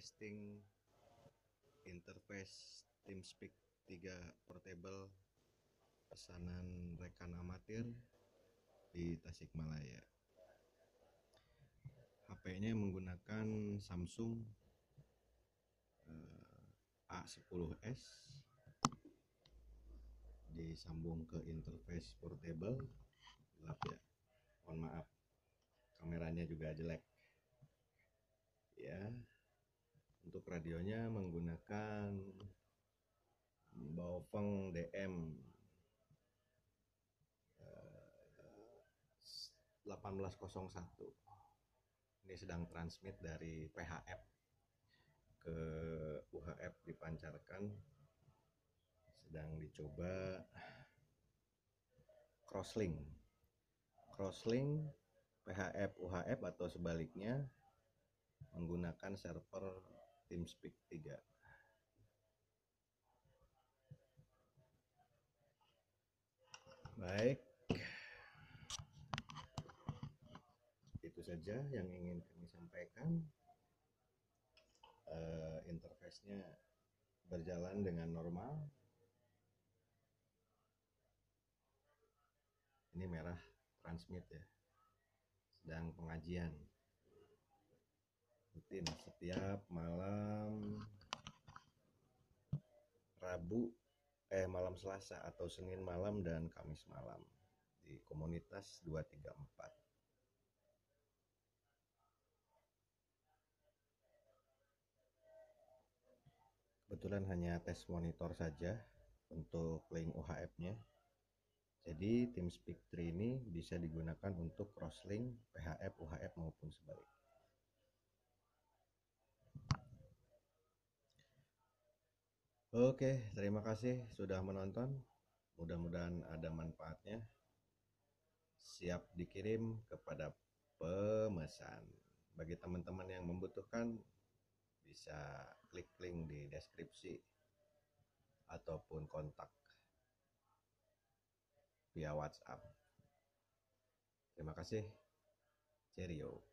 testing interface TeamSpeak 3 portable pesanan rekan amatir di Tasikmalaya. HP-nya menggunakan Samsung uh, A10s disambung ke interface portable gelap ya. Mohon maaf kameranya juga jelek. Ya untuk radionya menggunakan Baofeng DM 1801 ini sedang transmit dari PHF ke UHF dipancarkan sedang dicoba crosslink. Crosslink PHF UHF atau sebaliknya menggunakan server TeamSpeak 3 baik. Itu saja yang ingin kami sampaikan. Uh, interface-nya berjalan dengan normal. Ini merah transmit ya. Sedang pengajian rutin setiap malam Rabu eh malam Selasa atau Senin malam dan Kamis malam di komunitas 234 kebetulan hanya tes monitor saja untuk link UHF-nya jadi TeamSpeak 3 ini bisa digunakan untuk crosslink PHF, UHF maupun sebaliknya. Oke, terima kasih sudah menonton. Mudah-mudahan ada manfaatnya. Siap dikirim kepada pemesan. Bagi teman-teman yang membutuhkan bisa klik link di deskripsi ataupun kontak via WhatsApp. Terima kasih. Cheerio.